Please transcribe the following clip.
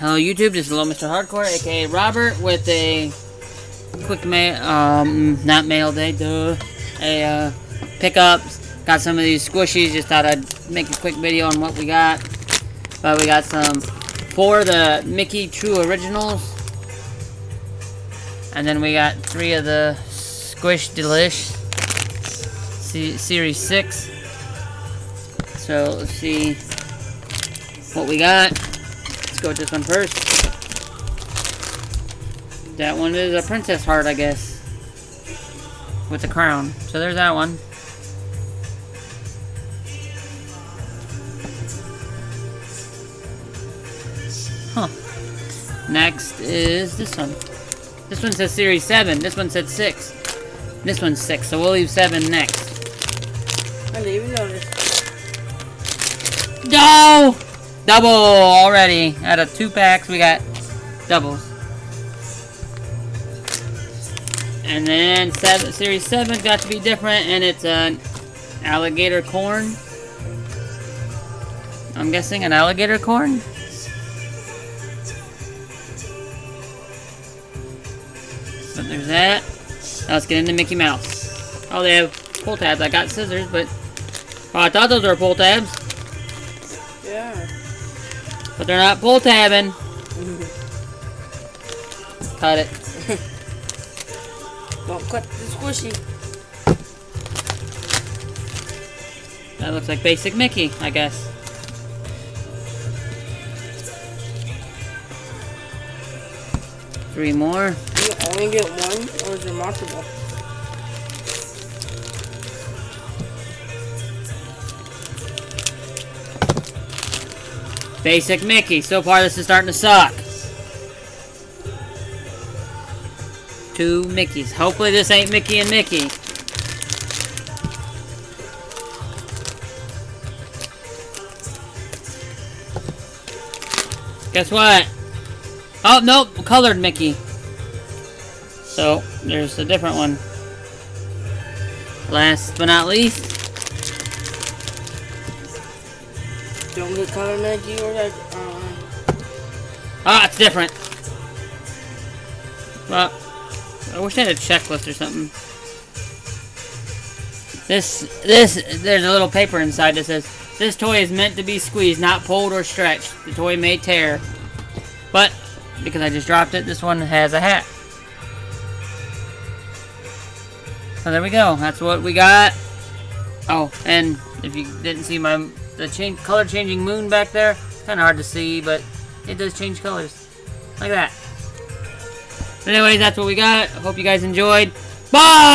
Hello YouTube, this is Little Mr. Hardcore, aka Robert, with a quick mail, um, not mail day, duh, a, uh, pickups. Got some of these squishies, just thought I'd make a quick video on what we got. But we got some, four of the Mickey True Originals. And then we got three of the Squish-Dee-Lish Series 6. So, let's see what we got. Let's go with this one first. That one is a princess heart, I guess. With the crown. So there's that one. Huh. Next is this one. This one says Series 7. This one said 6. This one's 6, so we'll leave 7 next. I didn't even notice. No! Double already. Out of two packs, we got doubles. And then seven, Series 7's got to be different, and it's an alligator corn. I'm guessing an alligator corn? But there's that. Now let's get into Mickey Mouse. Oh, they have pull tabs. I got scissors, but... Oh, I thought those were pull tabs. Yeah. But they're not pull tabbing. Cut it. Don't cut the squishy. That looks like basic Mickey, I guess. Three more. You only get one, or is it multiple? Basic Mickey. So far, this is starting to suck. Two Mickeys. Hopefully, this ain't Mickey and Mickey. Guess what? Oh, nope. Colored Mickey. So, there's a different one. Last but not least, Don't get color Maggie or that. Um, Ah, it's different. Well, I wish I had a checklist or something. This, this, there's a little paper inside that says, this toy is meant to be squeezed, not pulled or stretched. The toy may tear. But, because I just dropped it, this one has a hat. So there we go. That's what we got. Oh, and if you didn't see my the change color changing moon back there, kind of hard to see, but it does change colors. Like that. But anyways, that's what we got. I hope you guys enjoyed. Bye!